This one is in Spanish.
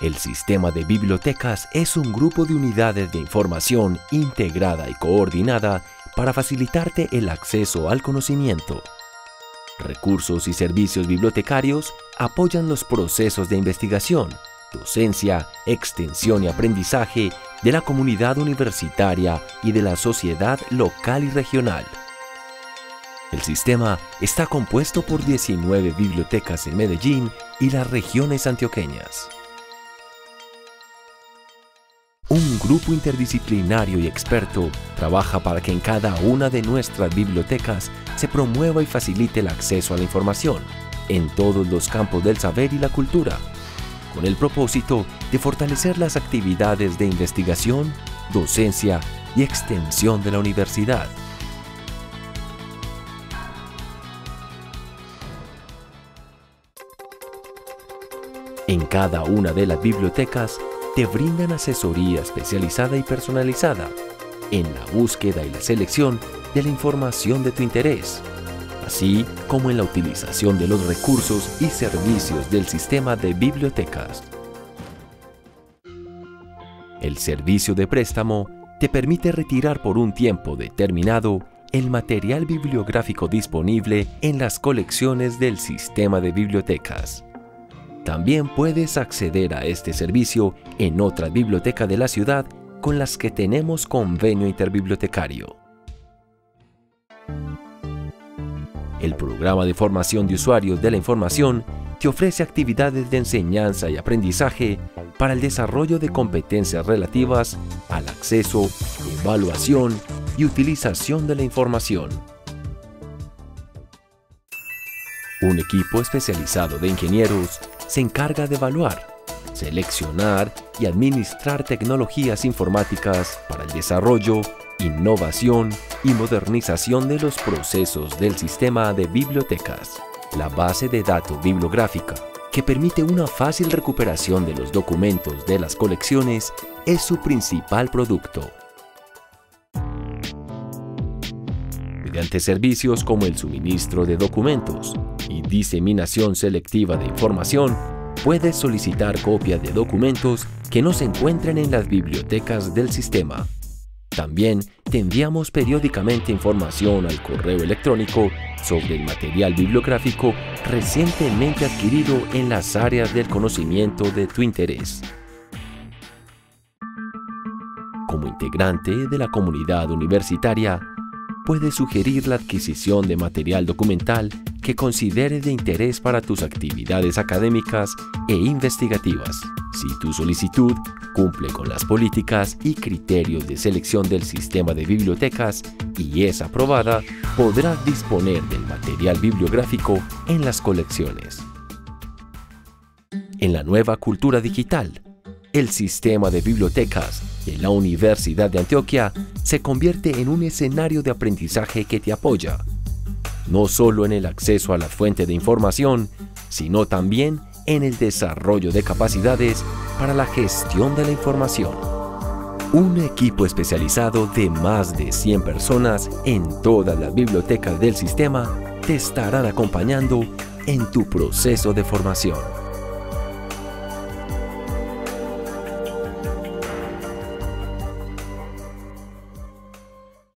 El sistema de bibliotecas es un grupo de unidades de información integrada y coordinada para facilitarte el acceso al conocimiento. Recursos y servicios bibliotecarios apoyan los procesos de investigación, docencia, extensión y aprendizaje de la comunidad universitaria y de la sociedad local y regional. El sistema está compuesto por 19 bibliotecas en Medellín y las regiones antioqueñas. Un grupo interdisciplinario y experto trabaja para que en cada una de nuestras bibliotecas se promueva y facilite el acceso a la información en todos los campos del saber y la cultura, con el propósito de fortalecer las actividades de investigación, docencia y extensión de la universidad. En cada una de las bibliotecas te brindan asesoría especializada y personalizada en la búsqueda y la selección de la información de tu interés, así como en la utilización de los recursos y servicios del sistema de bibliotecas. El servicio de préstamo te permite retirar por un tiempo determinado el material bibliográfico disponible en las colecciones del sistema de bibliotecas. También puedes acceder a este servicio en otra biblioteca de la ciudad con las que tenemos convenio interbibliotecario. El programa de formación de usuarios de la información te ofrece actividades de enseñanza y aprendizaje para el desarrollo de competencias relativas al acceso, evaluación y utilización de la información. Un equipo especializado de ingenieros se encarga de evaluar, seleccionar y administrar tecnologías informáticas para el desarrollo, innovación y modernización de los procesos del sistema de bibliotecas. La base de datos bibliográfica, que permite una fácil recuperación de los documentos de las colecciones, es su principal producto. Mediante servicios como el suministro de documentos, y diseminación selectiva de información, puedes solicitar copias de documentos que no se encuentren en las bibliotecas del sistema. También te enviamos periódicamente información al correo electrónico sobre el material bibliográfico recientemente adquirido en las áreas del conocimiento de tu interés. Como integrante de la comunidad universitaria, puedes sugerir la adquisición de material documental que considere de interés para tus actividades académicas e investigativas. Si tu solicitud cumple con las políticas y criterios de selección del sistema de bibliotecas y es aprobada, podrás disponer del material bibliográfico en las colecciones. En la nueva cultura digital, el sistema de bibliotecas de la Universidad de Antioquia se convierte en un escenario de aprendizaje que te apoya no solo en el acceso a la fuente de información, sino también en el desarrollo de capacidades para la gestión de la información. Un equipo especializado de más de 100 personas en todas las bibliotecas del sistema te estarán acompañando en tu proceso de formación.